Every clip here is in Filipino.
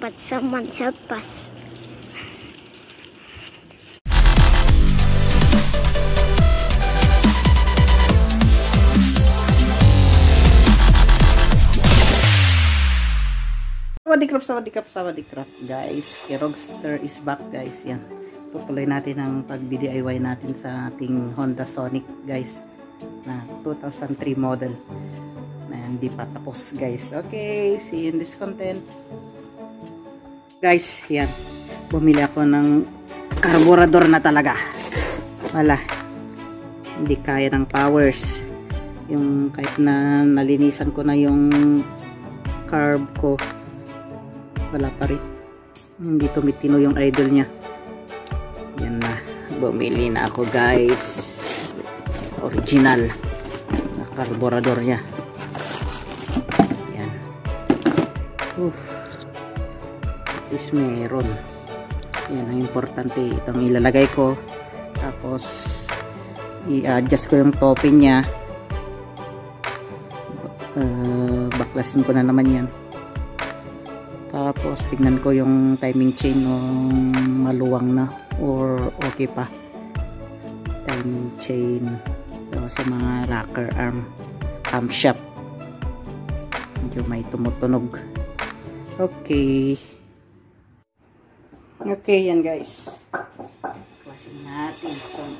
but someone help us. Sawadikap, sawadikap, sawadikap guys. Kirogster is back guys. Yan. Tutuloy natin ang pag-DIY natin sa ating Honda Sonic guys. Na 2003 model. Na hindi pa tapos guys. Okay, see you in this content. Guys, yan. Bumili ako ng carburetor na talaga. Wala. Hindi kaya ng powers. Yung kahit na nalinisan ko na yung carb ko wala pa rin hindi tumitino yung idol niya yan na bumili na ako guys original na carburetor niya yan Oof. Least meron. Yan ang importante itong ilalagay ko. Tapos i-adjust ko yung tope niya. Uh, baklasin ko na naman yan. Tapos tignan ko yung timing chain ng maluwang na or okay pa. Timing chain. So, sa mga rocker arm camshaft medyo may tumutunog. Okay okay yan guys. Klasin natin itong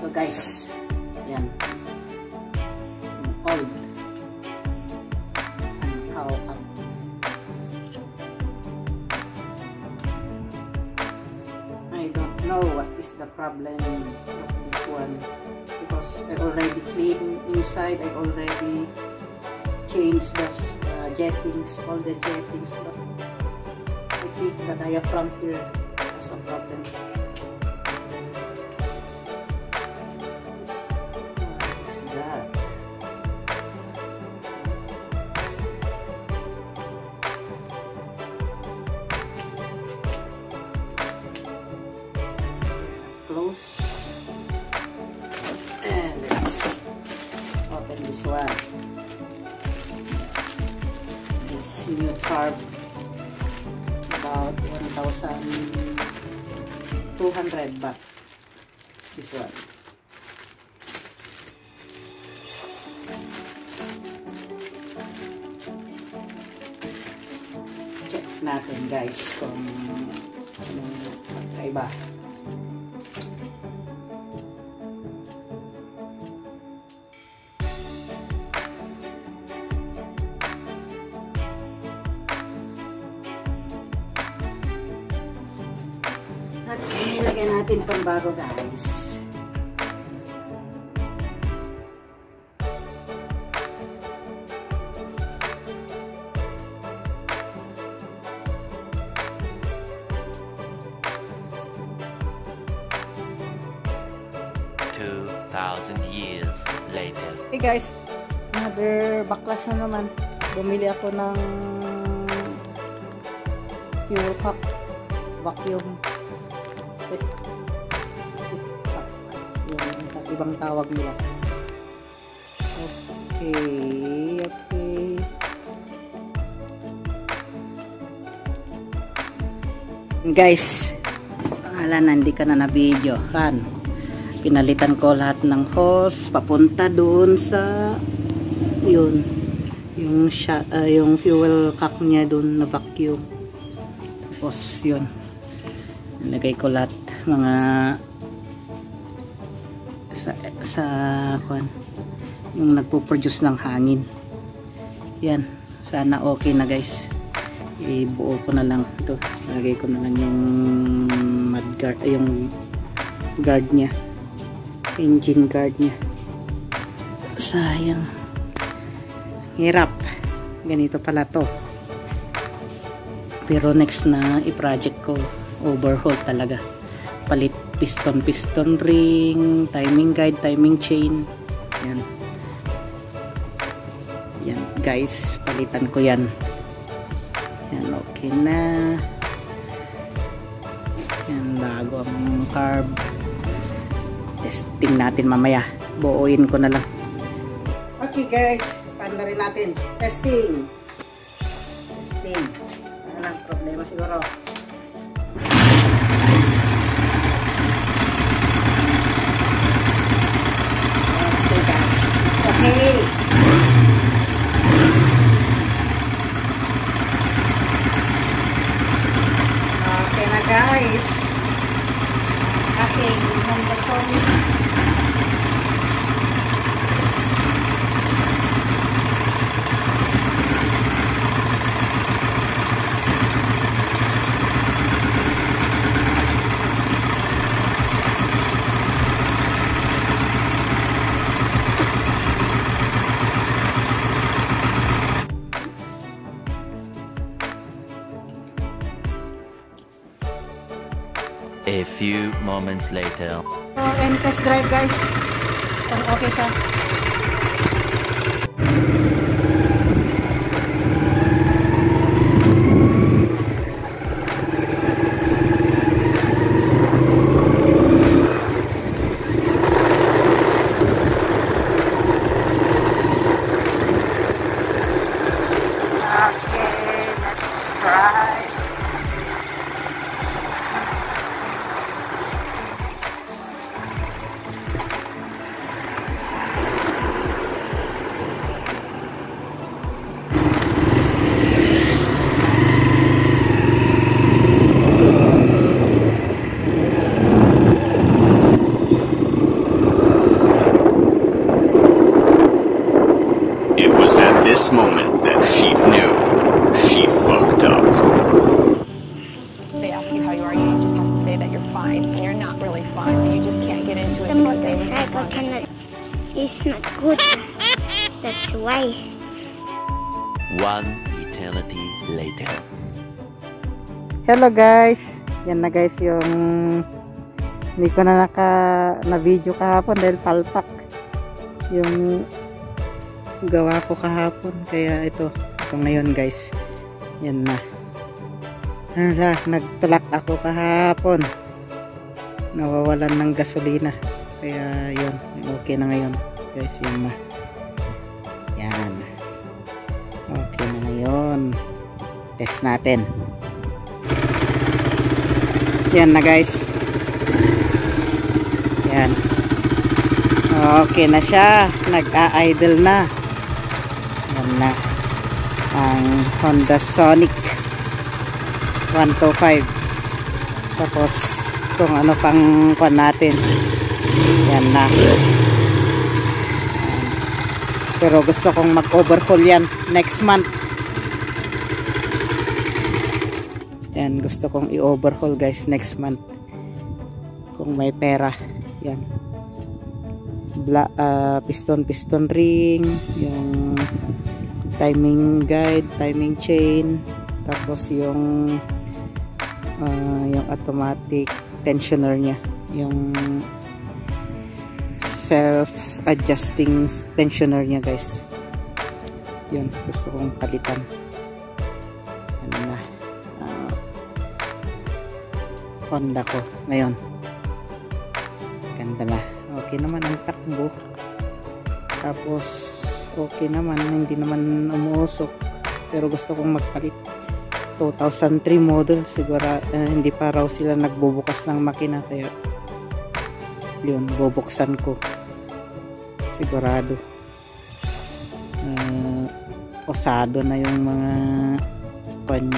So guys, know what is the problem of this one because I already cleaned inside. I already changed the uh, jettings, all the jettings, but I think the diaphragm here has a problem. About 1,200 baht. This one. check natin guys kung anong kaiba. Lagyan natin pang bago guys. Two thousand years later. Hey guys, another baklas na naman. Bumili ako ng fuel pack vacuum Yung ibang tawag nila. Okay, okay. Guys, wala na, hindi ka na na-video. Kan? pinalitan ko lahat ng hose papunta doon sa yun yung sha, uh, yung fuel cap niya doon na vacuum tapos yun nilagay ko lahat mga sa, sa kwan yung nagpo-produce ng hangin. Yan sana okay na guys. Ibuo ko na lang ito. Lagay ko na lang yung mud guard yung guard niya. Engine guard niya. Sayang. Hirap. Ganito pala to. Pero next na i-project ko overhaul talaga. Palit piston piston ring timing guide timing chain. Yan. Yan guys palitan ko yan. Yan okay na. Yan bago ang carb testing natin mamaya. Buuin ko na lang. Okay guys paano rin natin. Testing. Testing. Ano problema siguro okay guys okay Okay na guys. Ating Honda A few moments later. So, and test drive guys. Kung okay siya. This moment that Sheaf knew. She fucked up. they ask you how you are, you just have to say that you're fine, and you're not really fine, but you just can't get into it The because they would motorcycle not cannot is not good. That's why. One eternity later. Hello guys. Yan na guys yung hindi ko na naka na video kahapon dahil palpak yung gawa ko kahapon. Kaya ito ito ngayon guys. Yan na. Hala, nagtulak ako kahapon. Nawawalan ng gasolina. Kaya yun okay na ngayon. Guys yan na. Yan. Okay na ngayon. Test natin. Yan na guys. Yan. Okay na siya. Nag-a-idle na. Na. Ang Honda Sonic 125. Tapos kung ano pang kwan natin. Yan na. Pero gusto kong mag-overhaul yan next month. Yan, gusto kong i-overhaul guys next month. Kung may pera. Yan. Bla, ah, piston piston ring, yung timing guide, timing chain, tapos yung ah, yung automatic tensioner niya, yung self adjusting tensioner niya guys. Yun, gusto kong palitan. Ano na. ah, Honda ko ngayon. Ganda na. Okay naman ang takbo. Tapos okay naman, hindi naman umuusok. Pero gusto kong magpalit. 2003 model siguro eh, hindi pa raw sila nagbubukas ng makina kaya yun bubuksan ko. Sigurado. Uh, osado na yung mga pan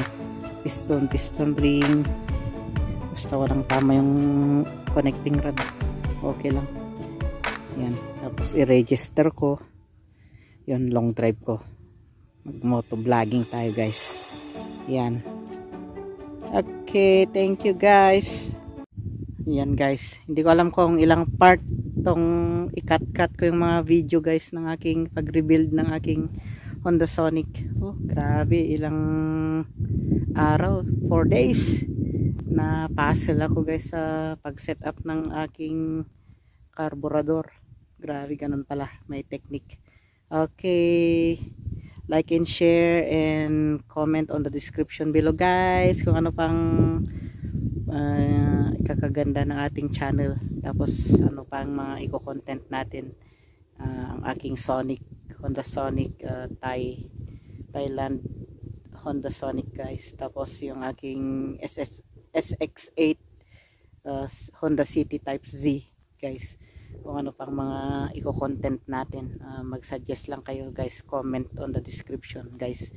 piston piston ring. Basta walang tama yung connecting rod. Okay lang. Yan. Tapos i-register ko yun long drive ko. Mag moto vlogging tayo guys. Yan. Okay thank you guys. Yan guys. Hindi ko alam kung ilang part tong ikat-cut ko yung mga video guys ng aking pag-rebuild ng aking Honda Sonic. Oh grabe. Ilang araw 4 days na puzzle ako guys sa pag-set up ng aking carburetor grabe ganun pala. May technique okay. Like and share and comment on the description below guys. Kung ano pang uh, ikakaganda ng ating channel. Tapos ano pang mga eco-content natin uh, ang aking Sonic Honda Sonic uh, Thai Thailand Honda Sonic guys. Tapos yung aking SS, SX8 uh, Honda City Type Z guys kung ano pang mga eco-content natin. Uh, mag-suggest lang kayo guys. Comment on the description guys.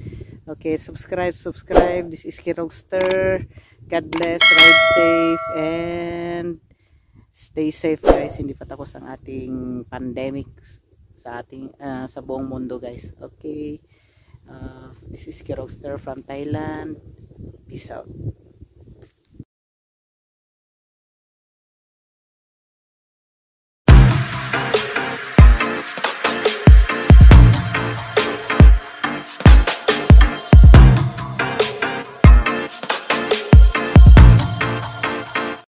Okay subscribe subscribe. This is Kirogster God bless. Ride safe. And stay safe guys. Hindi pa tapos ang ating pandemic sa ating uh, sa buong mundo guys. Okay. Uh, this is Kirogster from Thailand. Peace out